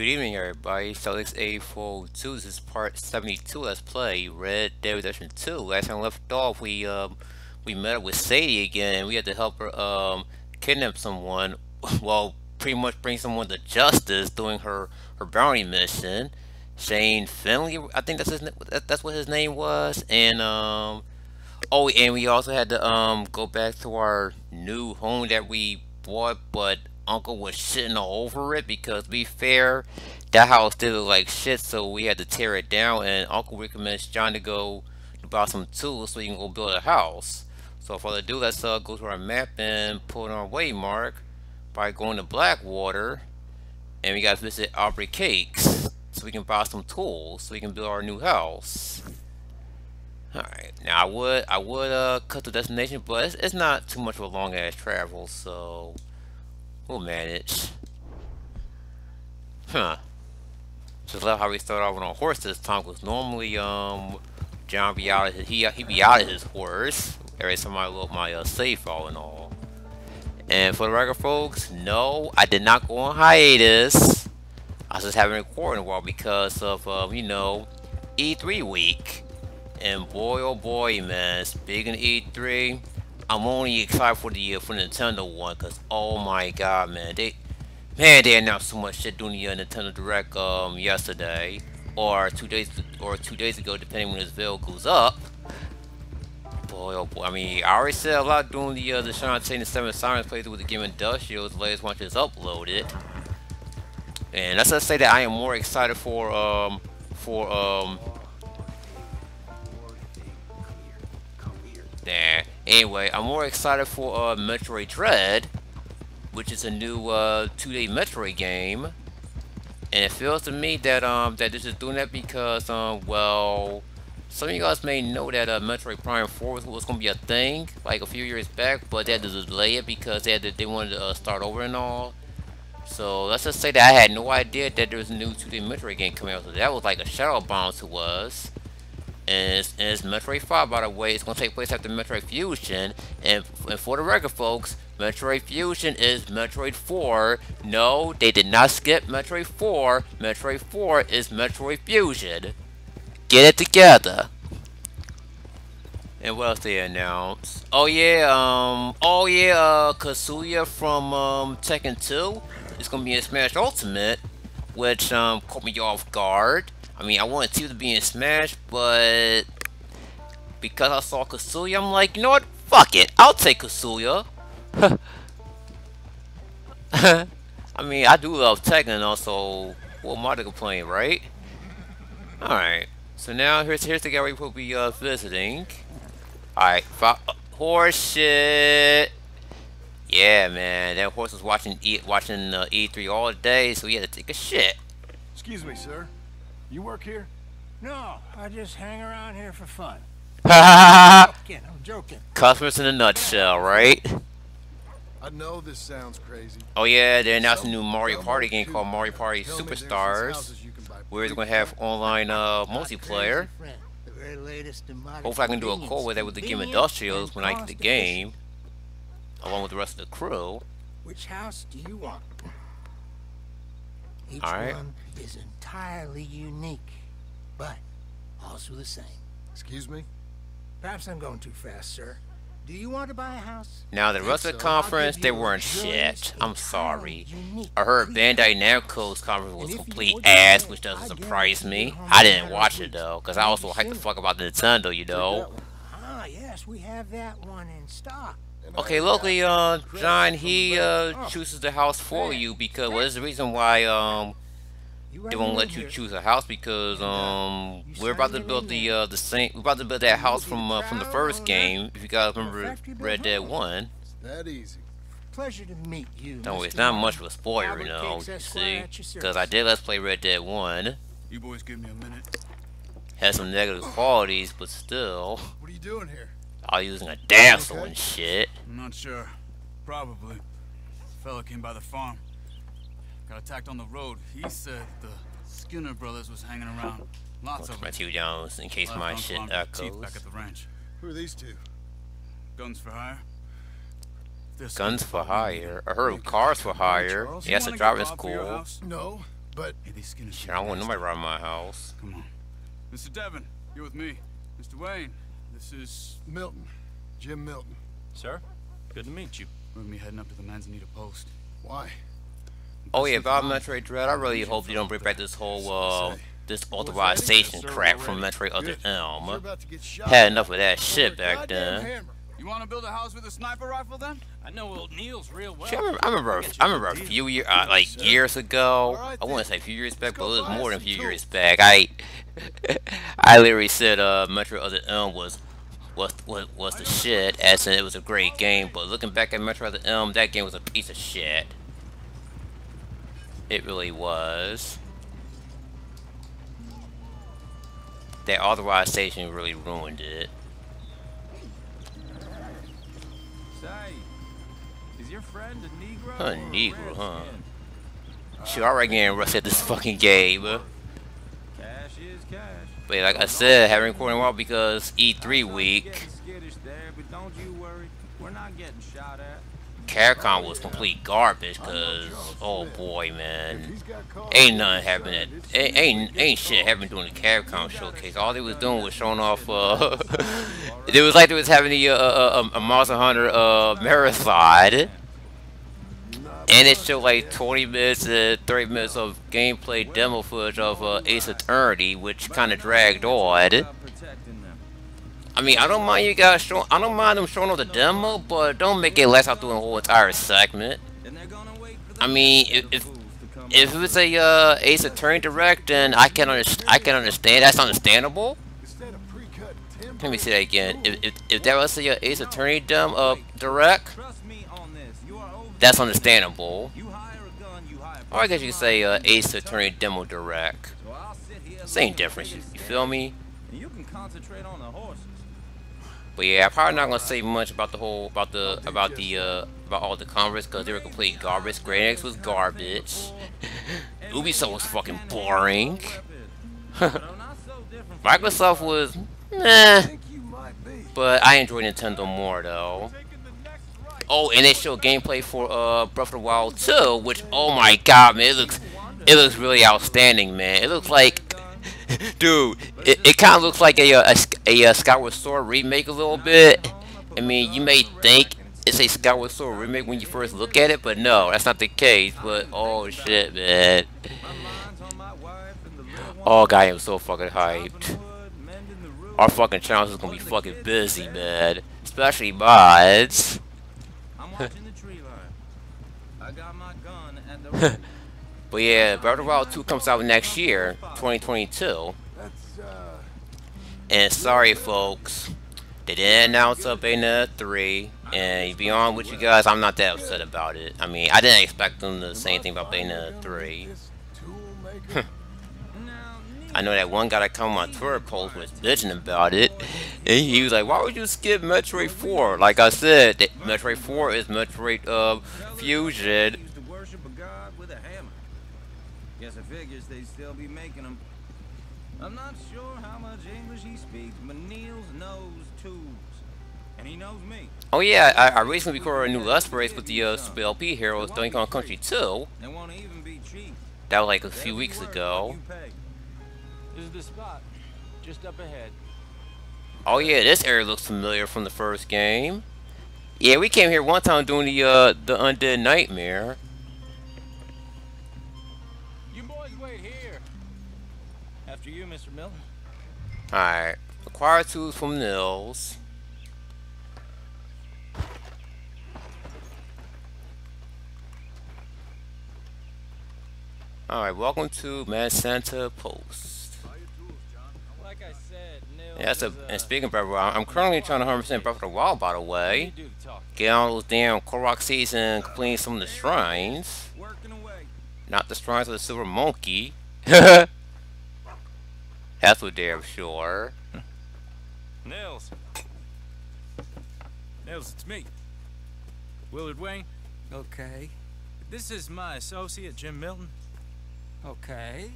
Good evening, everybody. Celtics 8402. This is part 72. Let's play Red Dead Redemption 2. Last time we left off, we um, we met up with Sadie again. We had to help her um, kidnap someone. well, pretty much bring someone to justice doing her her bounty mission. Shane Finley, I think that's his that's what his name was. And um, oh, and we also had to um go back to our new home that we bought, but uncle was shitting all over it because to be fair that house did look like shit so we had to tear it down and uncle recommends John to go to buy some tools so he can go build a house. So for the do let's uh, go to our map and pull in our waymark by going to Blackwater and we got to visit Aubrey Cakes so we can buy some tools so we can build our new house. Alright, now I would I would uh cut the destination, but it's, it's not too much of a long ass travel, so We'll manage. Huh. Just love how we start off on a horse this time, because normally, um, John be out of his, he, he be out of his horse every time I load my uh, safe all and all. And for the record, folks, no, I did not go on hiatus. I just haven't recorded a while because of, uh, you know, E3 week. And boy, oh boy, man, speaking of E3, I'm only excited for the uh, for Nintendo one because oh my god, man, they man they announced so much shit during the uh, Nintendo Direct um yesterday or two days or two days ago, depending when this video goes up. Boy, oh boy, I mean, I already said a lot during the uh, the Shantae and the Seven Sirens playthrough with the Game Industrials. The latest one is uploaded, and let's just say that I am more excited for um for um. Nah, Anyway, I'm more excited for uh, Metroid Dread, which is a new uh, 2D Metroid game. And it feels to me that um that this is doing that because um well some of you guys may know that uh, Metroid Prime 4 was, was going to be a thing like a few years back, but they had to delay it because they had to, they wanted to uh, start over and all. So let's just say that I had no idea that there was a new 2D Metroid game coming out. So that was like a shadow bomb to us and it's Metroid 5 by the way. It's going to take place after Metroid Fusion. And, and for the record, folks, Metroid Fusion is Metroid 4. No, they did not skip Metroid 4. Metroid 4 is Metroid Fusion. Get it together. And what else they announced? Oh yeah, um, oh yeah, uh, Kazuya from um, Tekken 2 is gonna be in Smash Ultimate, which um caught me off guard. I mean, I wanted to be in Smash, but because I saw Kazuya, I'm like, you know what? Fuck it. I'll take Kazuya. I mean, I do love Tekken, also, what am I to complain, right? Alright. So now, here's here's the guy we will be uh, visiting. Alright, uh, horse shit. Yeah, man, that horse was watching E watching uh, E3 all day, so he had to take a shit. Excuse me, sir. You work here? No, I just hang around here for fun. I'm joking, I'm joking. Customers in a nutshell, right? I know this sounds crazy. Oh yeah, they announced a new Mario Party game called Mario Party Superstars. Where it's gonna have online uh, multiplayer. Hopefully I can do a call with that with the Game Industrials when I get the game. Along with the rest of the crew. Which house do you want? Each All right. one is entirely unique, but also the same. Excuse me? Perhaps I'm going too fast, sir. Do you want to buy a house? Now, the rest of the conference, they weren't shit. I'm sorry. I heard Bandai Namco's conference was complete ass, which doesn't surprise me. I didn't watch it, though, because I also hype the fuck about the Nintendo, you know. Ah, yes, we have that one in stock. Okay, luckily, uh, John, he, uh, chooses the house for you because, well, there's the reason why, um, they won't let you choose a house because, um, we're about to build the, uh, the same, we're about to build that house from, uh, from the first game, if you guys remember Red Dead 1. That easy. Pleasure to meet you. No, it's not much of a spoiler, you know, you see, because I did let's play Red Dead 1. You boys give me a minute. Has some negative qualities, but still. What are you doing here? All using a damsel and shit. I'm not sure. Probably. Fella came by the farm. Got attacked on the road. He said the Skinner brothers was hanging around. Lots of my two Jones in case my shit Uncle Uncle Teeth back at the ranch. Who are these two? Guns for hire. They're Guns for brothers. hire. I heard cars for hire. Charles, You Yes, wanna a get driving robbed for your school. house? No. But Hey, these Skinners. Shit, I don't want nobody around my house. Come on. Mr. Devon, you're with me. Mr. Wayne, this is. Milton, Jim Milton. Sir, good to meet you. We're gonna be heading up to the Manzanita Post. Why? Oh yeah, Listen about for. Metroid Dread, I really hope you don't bring back this whole uh this authorization Sir, crap from ready. Metroid Other M. about to get shot. Had enough of that shit back then. hammer. You wanna build a house with a sniper rifle then? I know old Nils real well. Shit, I remember, I remember, I'll get you remember a few years, uh, like years ago. Alright I want to say a few years back, Let's but it was more than a few tools. years back. I, I literally said, uh, Metro Other M was, was, was, was the shit, as in it was a great game. But looking back at Metro Other M, that game was a piece of shit. It really was. That authorization really ruined it. Say, is your friend a Negro? A Negro, huh? I already getting rushed at this fucking game. But like I said, haven't recorded in a while because E3 week. Capcom was complete garbage. Cause oh boy, man, ain't nothing happening. Ain't ain't, shit happening during the Capcom showcase. All they was doing was showing off. Uh, it was like they was having the uh, uh, a Monster Hunter uh, marathon. And it showed like 20 minutes to 30 minutes of gameplay demo footage of uh, Ace Attorney, which kind of dragged on. I mean, I don't mind you guys showing. I don't mind them showing off the demo, but don't make it last out doing a whole entire segment. The I mean, if- the to If along. it's a uh, Ace Attorney direct, then I can understand. I can understand. That's understandable. Let me see that again. If if, if that was a uh, Ace Attorney dem uh, direct, that's understandable. You hire a gun, you hire Or I guess you could say uh, Ace Attorney demo direct. So I'll sit here Same difference. You, you're you scared, feel me? You can concentrate on the horses. But yeah, I'm probably not gonna say much about the whole about the about the uh about all the converse because they were complete garbage. Square Enix was garbage. Ubisoft was fucking boring. But I'm not so different from Microsoft was nah, think you might be. but I enjoy Nintendo more though. Oh, and they showed gameplay for uh Breath of the Wild 2, which oh my god, man, it looks it looks really outstanding, man. It looks like dude, it, it kind of looks like a, a a, uh Skyward Sword remake a little bit. I mean, you may think it's a Skyward Sword remake when you first look at it, but no, that's not the case. But oh shit, man. Oh god, I'm so fucking hyped. Our fucking channel is gonna be fucking busy, man. Especially mods. But yeah, Breath of Wild 2 comes out next year, 2022. Uh. And sorry, folks, they didn't announce a Bayonetta 3. And to be honest with you guys, I'm not that upset about it. I mean, I didn't expect them to say anything about Bayonetta 3. This tool maker. now, I know that one guy that come on my Twitter post was bitching about it. And he was like, why would you skip Metroid 4? Like I said, that Metroid 4 is Metroid uh, Fusion. used worship a god with a hammer. Guess it figures they'd still be making them. I'm not sure how much English he speaks, but Niels knows tools. And he knows me. Oh yeah, I, I recently recorded a new Let's Plays with the uh, LP Heroes Donkey Kong Country 2. They won't even be cheap. That was like a few weeks ago. This is the spot. Just up ahead. Oh yeah, this area looks familiar from the first game. Yeah, we came here one time doing the uh the Undead Nightmare. You boys wait here. After you, Mr. Milton. Alright. Acquire tools from Nils. Alright, welcome to Manzanita Post. Yeah, that's a, uh, and speaking of Breath of the Wild, I'm currently trying to 100% Breath of the Wild, by the way. do the talking. Get all those damn Korok seeds and completing some of the shrines. Not the shrines of the Silver Monkey. That's what they're sure. Nils. Nils, it's me. Willard Wayne. Okay. This is my associate, Jim Milton. Okay.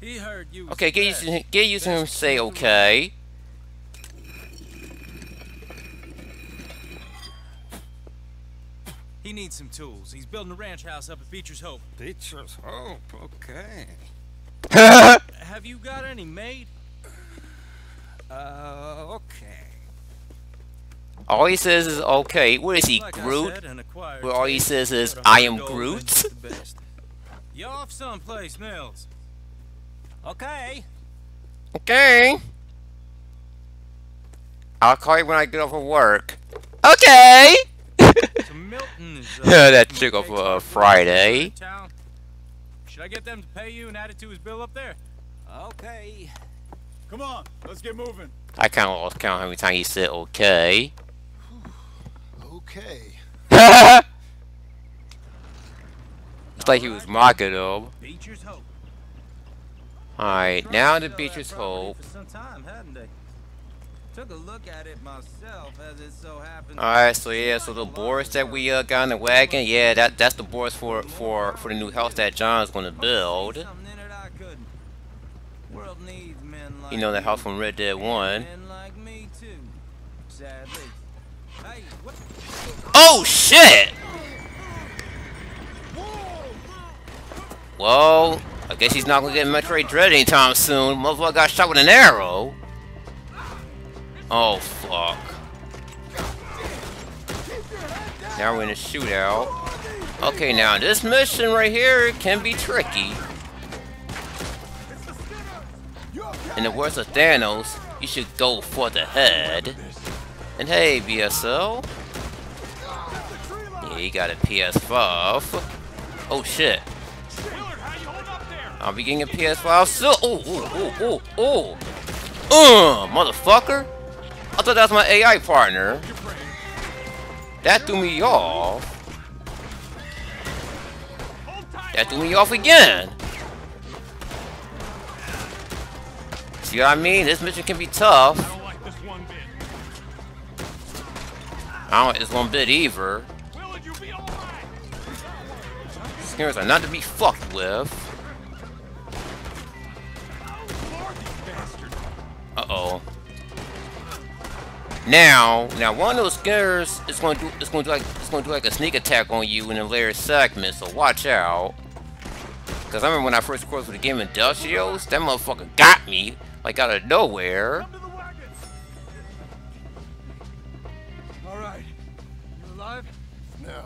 He heard you. Okay, the get used to him, get used to him say okay. He needs some tools. He's building a ranch house up at Beecher's Hope. Beecher's Hope, okay. Have you got any made? Uh, okay. All he says is okay. What is he, Like Groot? said, an acquired Where all he says is, I am hundred Groot? wins the. You off someplace, Mills? Okay. Okay. I'll call you when I get off of work. Okay. So Milton is. Uh, that chick off uh, Friday. Should I get them to pay you and add it to his bill up there? Okay. Come on, let's get moving. I kind of lost count how many times he said okay. Okay. It's like he was mocking him. Beecher's Hope. Alright, Tried now to the sell Beecher's that property Hope. For some time, hadn't they? Took a look at it myself, as it so happens. Alright, so yeah, so the boards that we uh, got in the wagon, yeah, that that's the boards for for for the new house that John's gonna build. Something in it I couldn't. World needs men like You know, the house from Red Dead 1. Like me too. Sadly. Hey. Oh shit! Well, I guess he's not gonna get Metroid Dread anytime soon. Motherfucker got shot with an arrow. Oh fuck. Now we're in a shootout. Okay, now this mission right here can be tricky. In the words of Thanos, you should go for the head. And hey, BSL. Yeah, he got a PS5. Oh shit. I'll be getting a PS5 soon. Oh, oh, oh, oh, oh. Uh, motherfucker. I thought that was my AI partner. That threw me off. That threw me off again. See what I mean? This mission can be tough. I don't like this one bit either. Skinners are not to be fucked with. Now, now one of those scares is going to do it's going to do like it's going to do like a sneak attack on you in a later segment, so watch out. Cause I remember when I first crossed for the game Industrials, that motherfucker got me like out of nowhere. All right. You alive? No.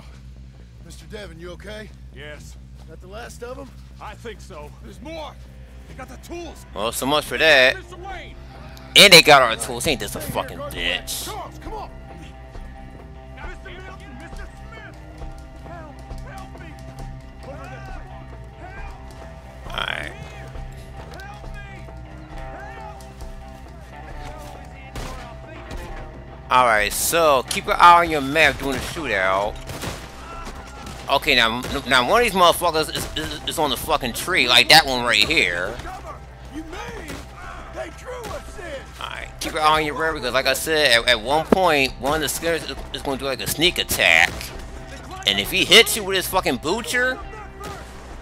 Mr. Devon, you okay? Yes, That the last of them? I think so. There's more. They got the tools. Well, so much for that. Mr. Wayne. And they got our tools. Ain't this a fucking bitch? Alright. Alright, so keep an eye on your map during the shootout. Okay, now, now one of these motherfuckers is, is, is on the fucking tree, like that one right here. Keep eye on your rear because, like I said, at, at one point, one of the skinners is, is going to do like a sneak attack. And if he hits you with his fucking butcher,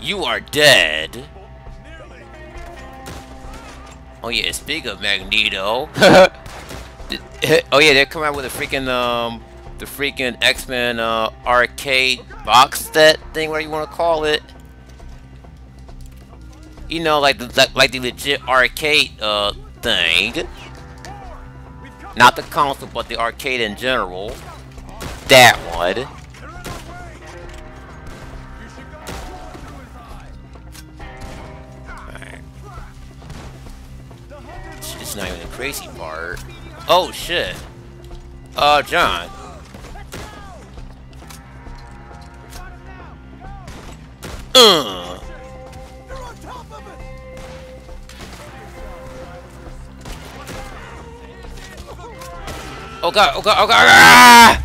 you are dead. Oh yeah, speak of Magneto. oh yeah, they're coming out with a freaking um the freaking X-Men uh arcade box set thing, whatever you want to call it. You know, like the like the legit arcade uh thing. Not the console, but the arcade in general. That one. Is not even the crazy part. Oh shit. Uh, John. Uh. Oh god, oh god, oh god. Ah!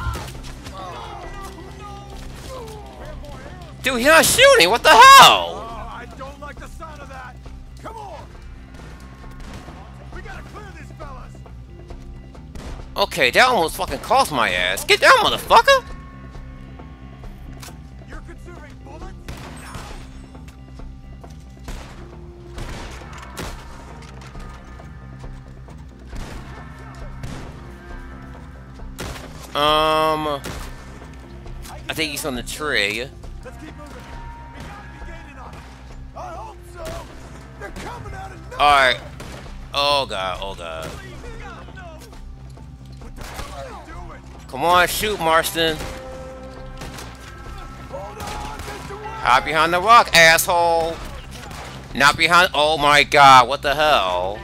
Dude, he's not shooting. What the hell? Oh, I don't like the sound of that. Come on. We gotta clear these fellas. Okay, that almost fucking cost my ass. Get down, motherfucker. Um. I think he's on the tree. Let's keep moving. I hope so. They're coming out of nowhere. Alright. Oh god, oh god. Come on, shoot, Marston. Hide behind the rock, asshole. Not behind. Oh my god, what the hell?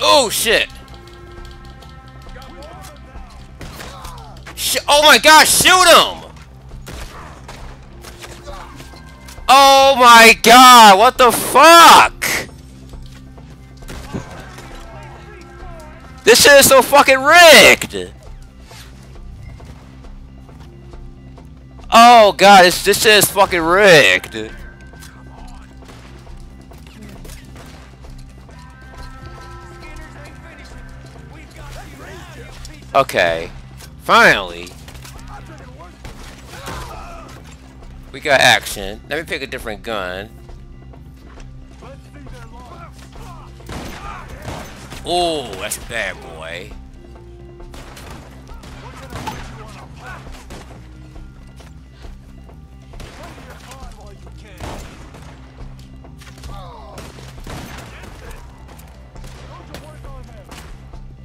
Oh shit. Sh oh my god, shoot him! Oh my god, what the fuck? This shit is so fucking rigged! Oh god, this, this shit is fucking rigged. Okay. Finally. We got action. Let me pick a different gun. Oh, that's a bad boy.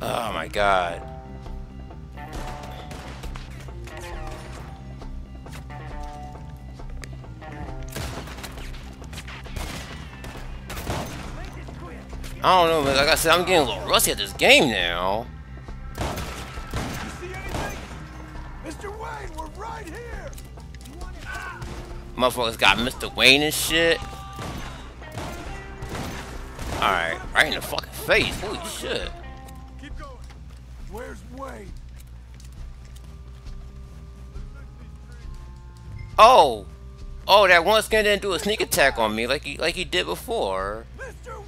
Oh my god. I don't know, but Like I said, I'm getting a little rusty at this game now. Mr. Wayne, we're right here. Motherfuckers got Mr. Wayne and shit. Alright, right in the fucking face. Holy shit. Keep going. Where's Wayne? Oh! Oh, that one skin didn't do a sneak attack on me like he like he did before. Mr.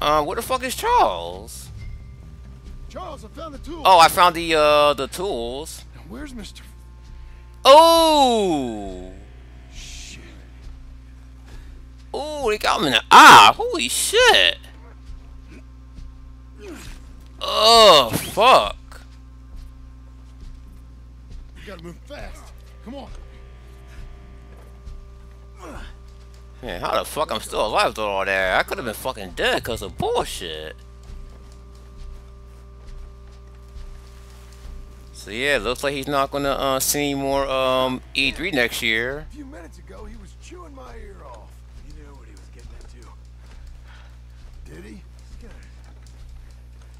Uh, where the fuck is Charles? Charles, I found the tool. Oh, I found the uh the tools. Now, where's Mr. Oh! Shit. Oh, they got him in the eye. Holy shit. Oh, fuck. We gotta move fast. Come on. Man, how the fuck I'm still alive through all that? I could have been fucking dead because of bullshit. So yeah, looks like he's not gonna uh, see any more um, E3 next year. A few minutes ago, he was chewing my ear off. He knew what he was getting into. Did he?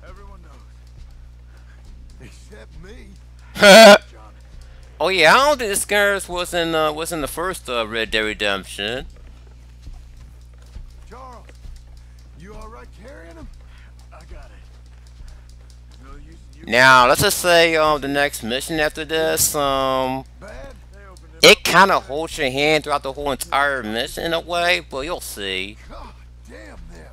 Everyone knows. Except me. oh yeah, I don't think the Scares was in uh, was in the first uh, Red Dead Redemption. Now let's just say um the next mission after this um it. kind of holds your hand throughout the whole entire mission in a way, but you'll see. God damn them.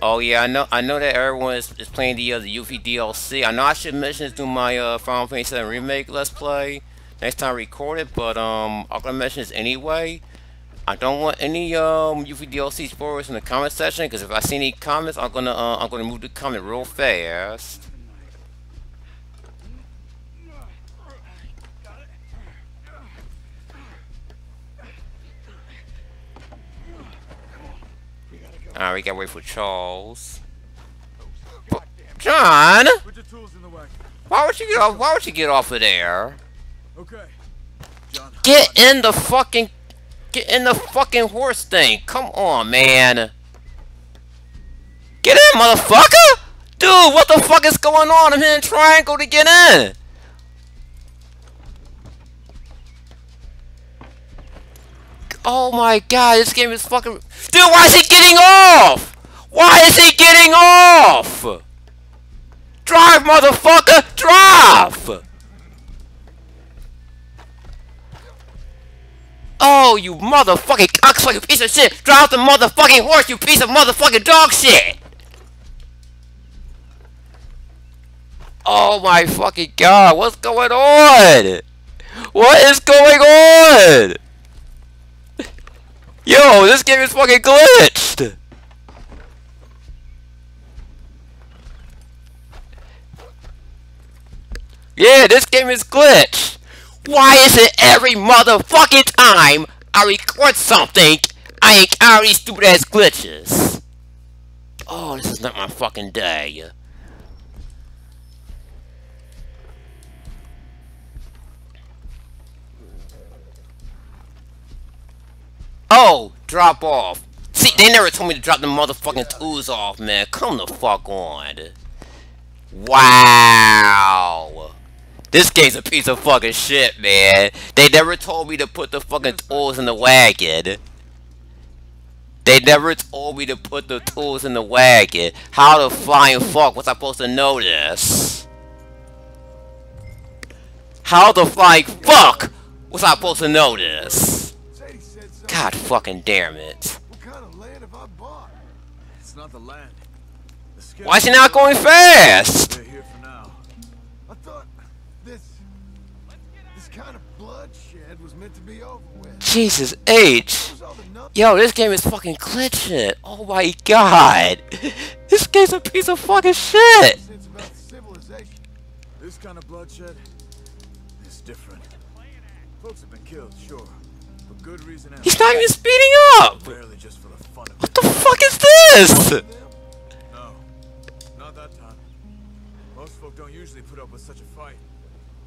Oh yeah, I know. I know that everyone is, is playing the uh, the Yuffie DLC. I know I should mention this to my uh, Final Fantasy VII Remake Let's Play next time I record it, but um, I'm gonna mention this anyway. I don't want any um Yuffie DLC spoilers in the comment section because if I see any comments, I'm gonna uh, I'm gonna move the comment real fast. Alright, we gotta wait for Charles. John, Put your tools in the wagon. why would you get off? Why would you get off of there? Okay. John, Get in the fucking, get in the fucking horse thing. Come on, man. Get in, motherfucker! Dude, what the fuck is going on? I'm hitting triangle to get in. Oh my god, this game is fucking... Dude, why is he getting off? Why is he getting off? Drive, motherfucker! Drive! Oh, you motherfucking cocksucker piece of shit! Drive the motherfucking horse, you piece of motherfucking dog shit! Oh my fucking god, what's going on? What is going on? Yo, this game is fucking glitched! Yeah, this game is glitched! Why is it every motherfucking time I record something, I encounter these stupid ass glitches? Oh, this is not my fucking day. Oh, drop off. See, they never told me to drop the motherfucking tools off, man. Come the fuck on. Wow. This game's a piece of fucking shit, man. They never told me to put the fucking tools in the wagon. They never told me to put the tools in the wagon. How the flying fuck was I supposed to know this? How the flying fuck was I supposed to know this? Sadie said something. God fucking damn it. What kind of land have I bought? It's not the land. The Skinner Why is he not going fast? Jesus H. Where's all the nuts? Yo, this game is fucking glitching. Oh my god. This game's a piece of fucking shit. Sense. This kind of bloodshed is different. Folks have been killed, sure. For good reason He's not even speeding up. just for the fun of What the fuck is this? No, not that time. Most folk don't usually put up with such a fight.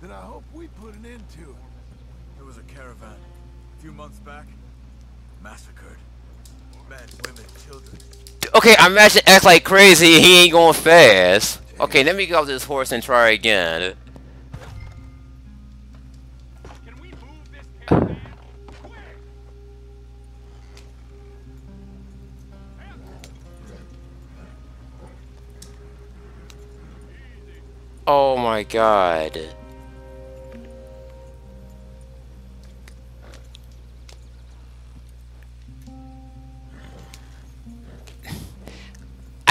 Then I hope we put an end to it. There was a caravan a few months back, massacred. Men, women, children. Okay, I imagine act like crazy. He ain't going fast. Okay, let me get off this horse and try again. Can we move this! Oh my god.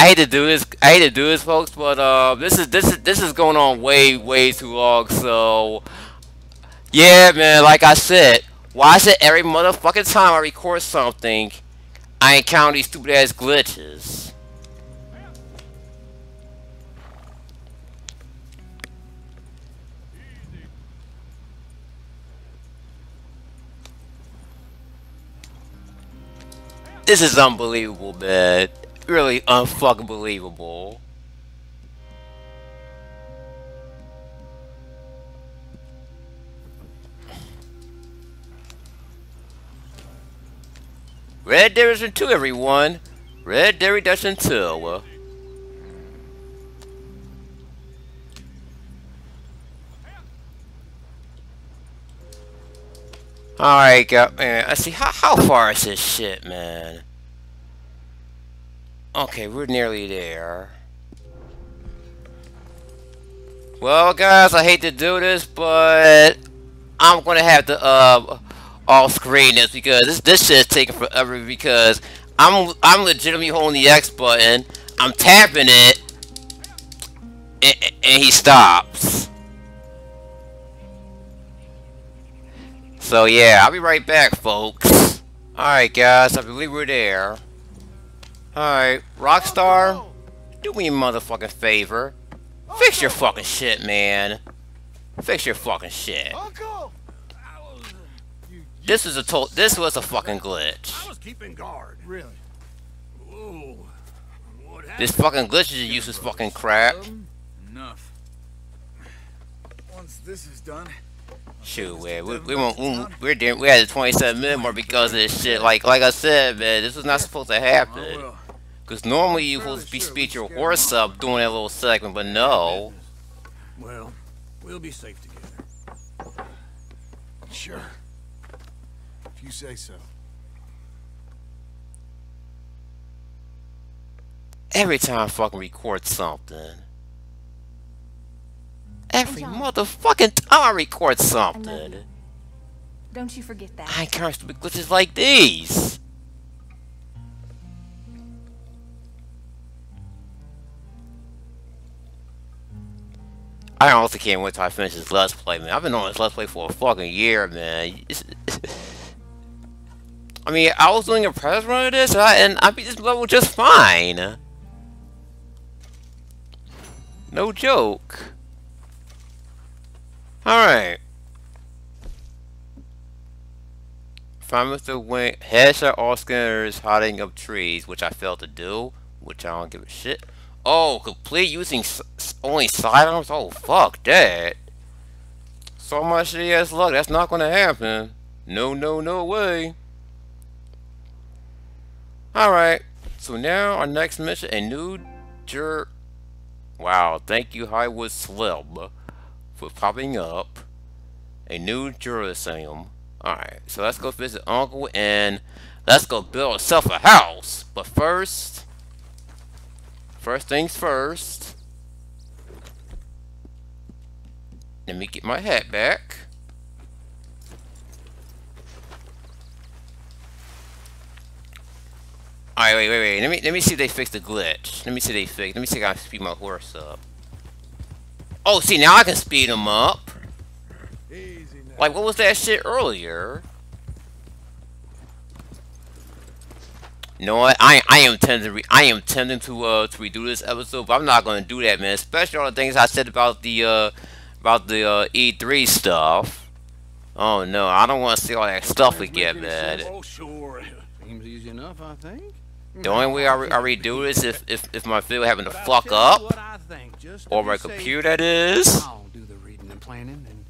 I hate to do this. I hate to do this, folks, but uh, this is this is this is going on way way too long. So, yeah, man. Like I said, why is it every motherfucking time I record something, I encounter these stupid ass glitches? This is unbelievable, man. Really unfucking believable. Red Dead Redemption 2, everyone. Red Dead Redemption 2. Uh. Alright, go, man. I see. How, how far is this shit, man? Okay, we're nearly there. Well, guys, I hate to do this, but I'm gonna have to uh off screen this because this this shit's taking forever because I'm I'm legitimately holding the X button, I'm tapping it, and, and he stops. So yeah, I'll be right back, folks. Alright, guys, I believe we're there. Alright, Rockstar, do me a motherfucking favor. Fix your fucking shit, man. Fix your fucking shit. This is a to this was a fucking glitch. I was keeping guard. Really? Whoa. This fucking glitch is a useless fucking crap. Enough. Once this is done, Shoot, man, we, we won't, we, we're doing, we had a 27 minute more because of this shit. Like, like I said, man, this was not supposed to I happen. Will. Cause normally you supposed to be speed your horse up doing that little segment, but no. Well, we'll be safe together. Sure. If you say so. Every time I fucking record something. Every motherfucking time I record something. you. Don't you forget that. I encounter stupid glitches like these. I don't honestly can't wait till I finish this Let's Play, man. I've been on this Let's Play for a fucking year, man. I mean, I was doing a press run of this, and I, and I beat this level just fine. No joke. Alright. Find Mr. Wayne. Headshot all skinners hiding up trees, which I failed to do, which I don't give a shit. Oh, complete using only sidearms? Oh, fuck that. So much shitty ass luck, that's not gonna happen. No, no, no way. Alright, so now our next mission, a new jur... Wow, thank you Hollywood Slim for popping up. A new Jerusalem. Alright, so let's go visit Uncle and let's go build ourselves a house. But first, first things first. Let me get my hat back. Alright, wait, wait, wait. Let me let me see if they fix the glitch. Let me see if they fix. Let me see if I can speed my horse up. Oh, see now I can speed him up. Like what was that shit earlier? No, I I, I am tempting I am tempting to uh to redo this episode, but I'm not gonna do that, man. Especially all the things I said about the uh about the uh, E3 stuff. Oh no, I don't want to see all that stuff again, man. Oh sure, seems easy enough, I think. The only way I, re I redo this if, if, if my video having to fuck up, or my computer that is. I'll do the reading and planning, and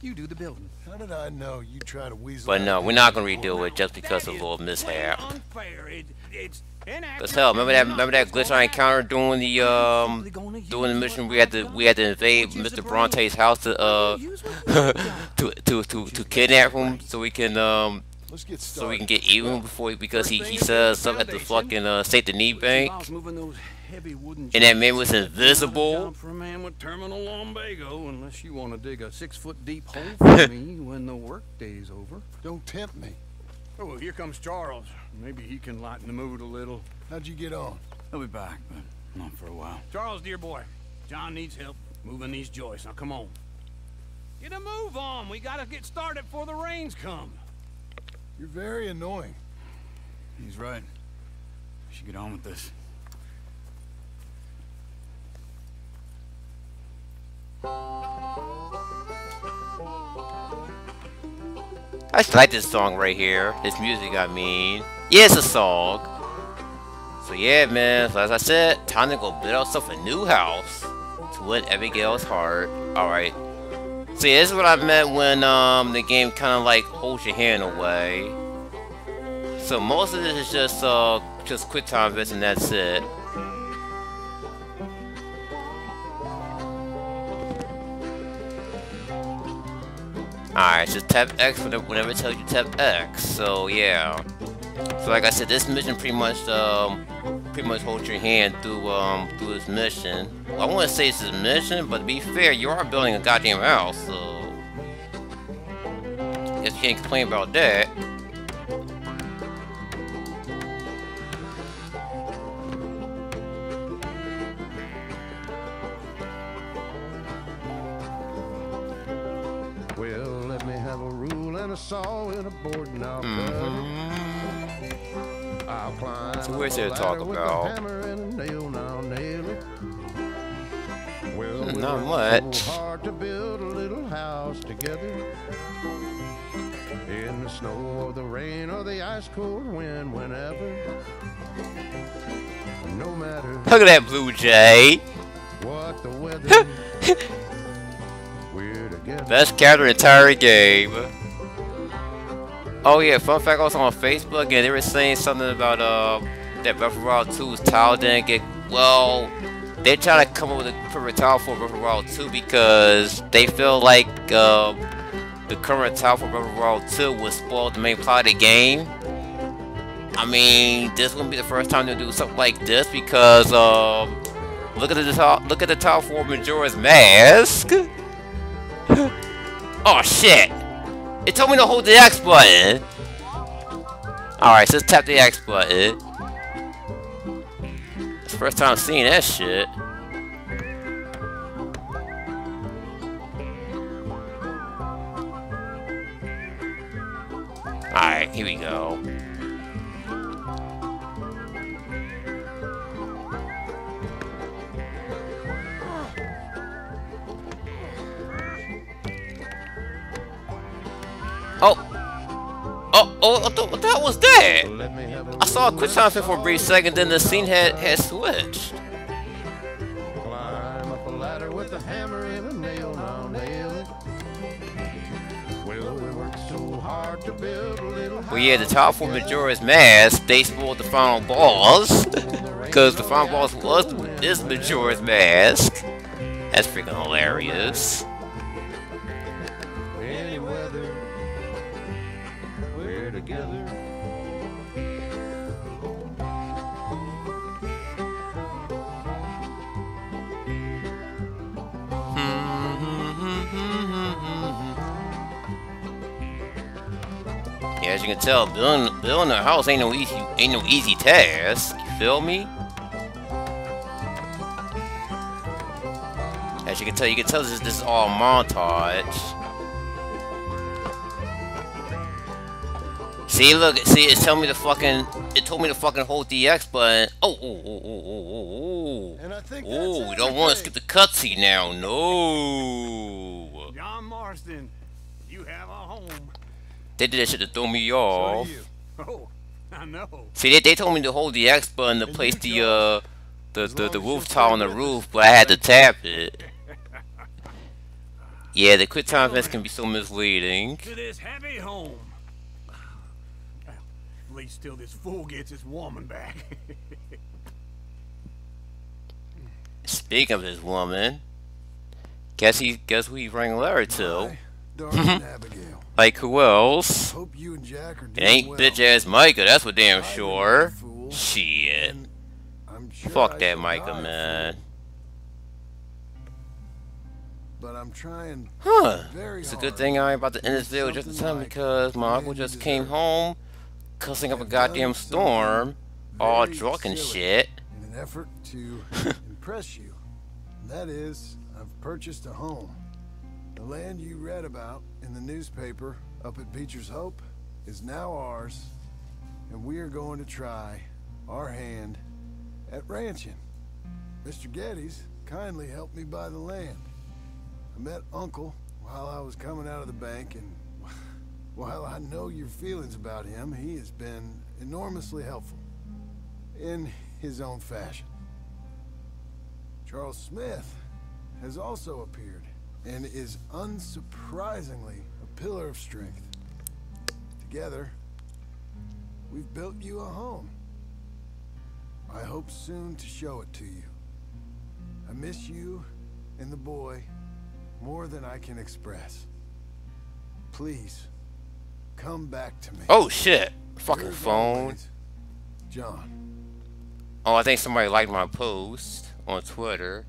you do the building. How did I know you try to weasel? But no, we're not gonna redo it just because of a little mishap. But hell, remember that remember that glitch I encountered doing the um doing the mission we had to we had to invade Mr. Bronte's house to uh to to to to kidnap him so we can um so we can get even before because he he says something at the fucking uh state Saint Denis Bank. Heavy wooden, and that man was invisible. For a man with terminal lumbago, unless you want to dig a six-foot deep hole for me when the workday's over. Don't tempt me. Oh, here comes Charles. Maybe he can lighten the mood a little. How'd you get on? He'll be back, but not for a while. Charles, dear boy, John needs help moving these joists. Now, come on. Get a move on. We gotta get started before the rains come. You're very annoying. He's right. We should get on with this. I just like this song right here. This music, I mean. Yeah, it's a song. So yeah, man. So as I said, time to go build ourselves a new house to win Abigail's heart. All right. See, this is what I meant when um the game kind of like holds your hand away. So most of this is just uh just quick time events and that's it. Alright, just tap X whenever it tells you tap X. So yeah. So like I said, this mission pretty much um pretty much holds your hand through um through this mission. Well, I want to say it's a mission, but to be fair, you are building a goddamn house, so guess you can't complain about that. Saw and a board and I'll cut it. I'll climb So where's up a to talk ladder with a about? hammer and a nail and nail it. Well, Not much. hard to build a little house together. In the snow or the rain or the ice cold wind, whenever. No matter Look at that blue jay. what the weather. we're together. Best in the entire game. Oh yeah, fun fact, I was on Facebook and they were saying something about uh, that Wild 2's tile didn't get, well, they're trying to come up with a perfect tile for of 2 because they feel like uh, the current tile for of 2 will spoil the main plot of the game. I mean, this wouldn't be the first time to do something like this because um, look at the tile, look at the tile for Majora's Mask. oh shit! It told me to hold the X button. Alright, so let's tap the X button. It's the first time seeing that shit. Alright, here we go. Oh, oh, oh, oh the, what the hell was that? I saw a quick time for a brief second, then the scene had, had switched. Climb up a ladder with a hammer and a nail, now nail it. Well, we worked so hard to build a little Well, yeah, the top four Majora's Mask, they spoiled the final boss. Because the final boss was is Majora's Mask. That's freaking hilarious. You can tell, building building a house ain't no easy ain't no easy task. You feel me? As you can tell, you can tell this this is all montage. See, look, see, it's telling me to fucking, it told me to fucking hold the X button. Oh, oh, oh, oh, oh, oh, oh. And I think oh. Oh, we don't want to skip the cutscene now. No. John Marston, you have a home. They did that shit to throw me off. you. Oh, I know. See, they, they told me to hold the X button to And place the uh the the, the roof tile on the roof, but I had to tap it. Yeah, the quick time events can be so misleading. To this happy home. At least till this fool gets his woman back. Speaking of this woman, guess he guess who he rang a letter to? Darling Abigail. Like who else? Hope you and Jack are It ain't well. bitch ass Micah. That's for damn sure. Shit. I'm sure Fuck that Micah, man. But I'm trying Huh. very It's a good thing I ain't about to end this video just in time because my uncle just came home, cussing up a goddamn storm, all drunk and shit. in an effort to impress you. That is, I've purchased a home. The land you read about in the newspaper up at Beecher's Hope is now ours, and we are going to try our hand at ranching. Mr. Geddes kindly helped me buy the land. I met Uncle while I was coming out of the bank, and while I know your feelings about him, he has been enormously helpful in his own fashion. Charles Smith has also appeared and is unsurprisingly a pillar of strength. Together, we've built you a home. I hope soon to show it to you. I miss you and the boy more than I can express. Please, come back to me. Oh shit! Fucking Yours phone. John. Oh, I think somebody liked my post on Twitter.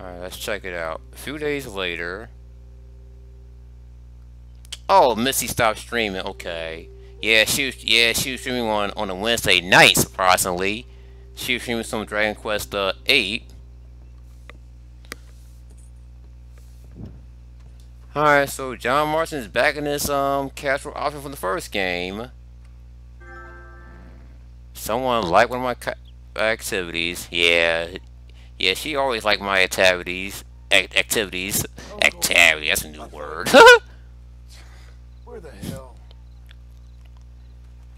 Alright, let's check it out. A few days later. Oh, Missy stopped streaming. Okay. Yeah, she was yeah, she was streaming on, on a Wednesday night, surprisingly. She was streaming some Dragon Quest uh, 8. Alright, so John Marston is back in his um casual outfit from the first game. Someone liked one of my activities. Yeah, yeah. She always liked my activities. Ac- activities. Activity. That's a new word. Where the hell?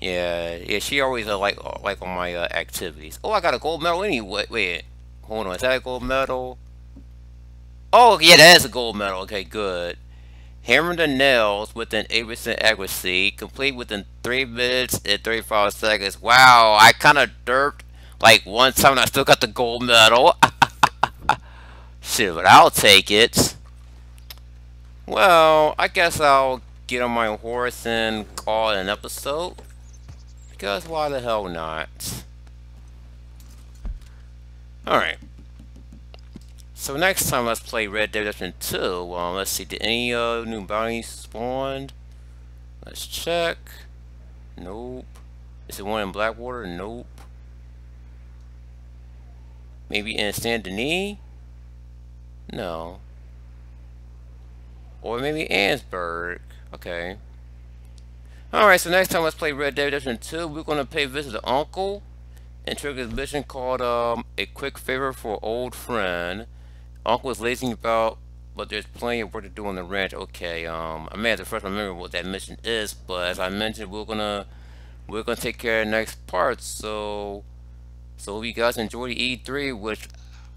yeah, yeah. She always uh, like uh, like on my uh, activities. Oh, I got a gold medal anyway. Wait, hold on. Is that a gold medal? Oh, yeah, that is a gold medal. Okay, good. Hammer the nails with an 8% accuracy, complete within 3 minutes and 35 seconds. Wow, I kind of derped like one time and I still got the gold medal. But I'll take it. Well, I guess I'll get on my horse and call it an episode. Because why the hell not? Alright. So next time let's play Red Dead Redemption 2. Um, let's see, did any uh, new bounties spawned? Let's check. Nope. Is it one in Blackwater? Nope. Maybe in Saint Denis? No. Or maybe Annesburg. Okay. Alright, so next time let's play Red Dead Redemption 2. We're going to pay visit to Uncle and trigger this mission called um, A Quick Favor for Old Friend. Uncle is lazing about but there's plenty of work to do on the ranch. Okay, um, I may have to first remember what that mission is, but as I mentioned, we're gonna we're gonna take care of the next part. So, so hope you guys enjoy the E3, which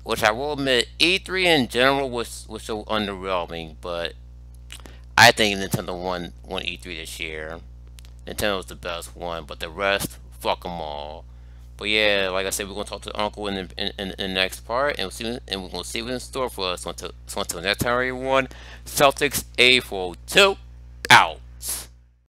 which I will admit, E3 in general was was so underwhelming, but I think Nintendo won won E3 this year. Nintendo was the best one, but the rest, fuck them all. But yeah, like I said, we're gonna talk to Uncle in the, in, in, in the next part, and we'll see, and we're gonna see what's in store for us. So until, so until next time, everyone, Celtics 8402 out.